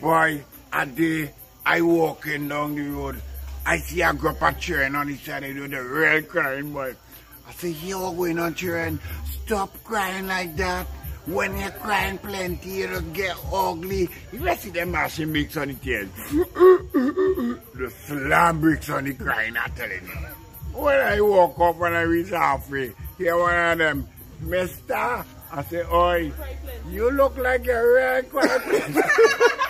Boy, a day I walking down the road, I see a group of children on the side of the road, real crying, boy. I say, you're going on children, stop crying like that. When you're crying plenty, you'll get ugly. You see them mashing bricks on the tears. the slam bricks on the crying, I'm telling you. When I walk up and I reach halfway, here one of them, Mister, I say, oi, you look like a real crying.